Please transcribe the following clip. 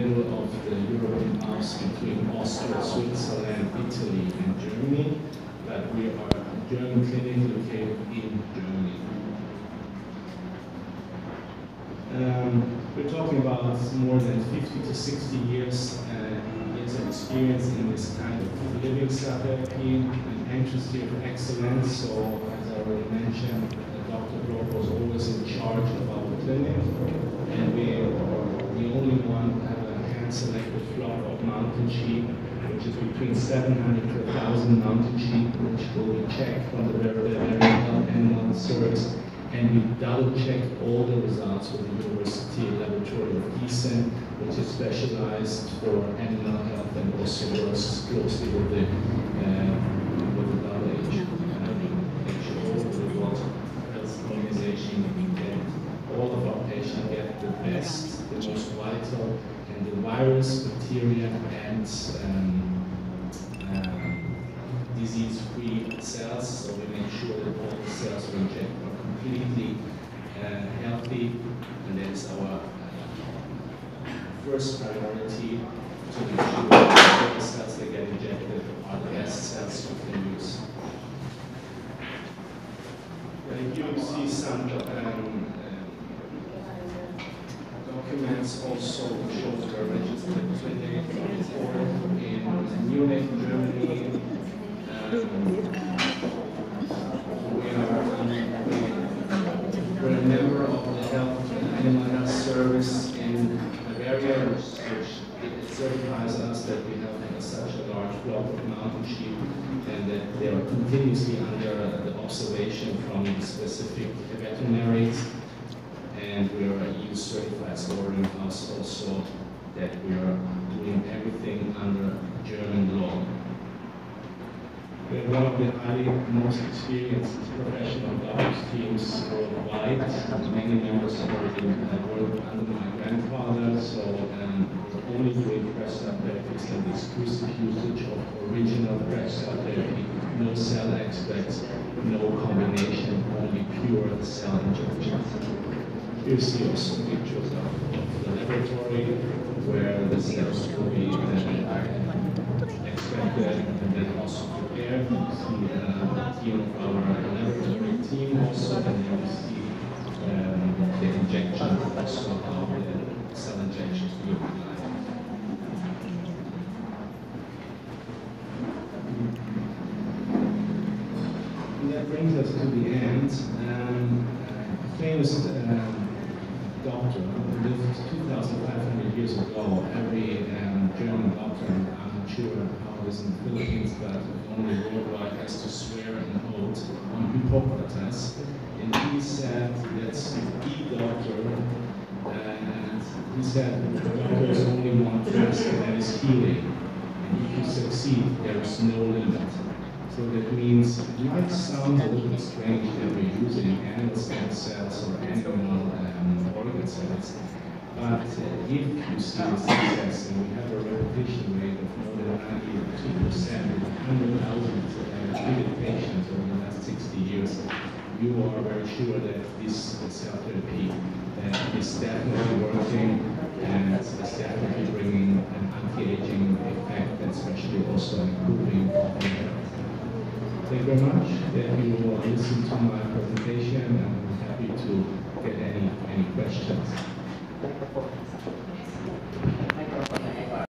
middle of the European Alps between Austria, Switzerland, Italy, and Germany. But we are a German clinic located in Germany. Um, we're talking about more than 50 to 60 years, uh, years of experience in this kind of living cell therapy and anxious for excellence. So, as I already mentioned, Dr. Bloch was always in charge of our clinic, and we are the only one who a hand-selected flock of mountain sheep, which is between 700 to 1,000 mountain sheep, which will be checked from the veterinary animal service. And we double checked all the results with the University Laboratory of Gießen, which is specialized for animal health and also works closely with the uh, with the WHO, the World Health Organization, and all of our patients get the most vital, and the virus, bacteria, and um, um, disease-free cells. So we make sure that all the cells we inject are completely uh, healthy, and that's our uh, first priority to make sure that the cells that get injected are the best cells you can use. And you see some um, documents also show the registered clinic in Munich, Germany. Um, we are, we're a member of the Health Animal Health Service in Bavaria, which certifies us that we have such a large flock of mountain sheep and that they are continuously under the observation from specific veterinaries and we are EU certified storing house also that we are doing everything under German law. We're one of the highly most experienced professional dogs teams worldwide. Many members have already worked under my grandfather, so um, we're only doing cell therapies and exclusive usage of original cell therapy, no cell extracts, no combination, only pure cell injection. You see also pictures of, of the laboratory where the cells will be uh, extracted and then also prepared. You see uh, the team of our laboratory team also, and then you see um, the injection also how the cell injections look like. And that brings us to the end. Um, a famous um, doctor lived 2,500 years ago. Every um, German doctor, I'm sure how it is in the Philippines, but only worldwide has to swear an oath on Hippocrates. And he said that's the doctor, and he said the doctor is only one task, and that is healing. And if you succeed, there is no limit. So that means it might sound a little bit strange that we're using animal stem cells or animal but uh, if you see the success, and we have a repetition rate of more than 92% with 100,000 uh, treated patients over the last 60 years, you are very sure that this cell therapy uh, is definitely working and it's definitely bringing an anti-aging effect, especially also improving. Thank you very much. That you will listen to my presentation and I'm happy to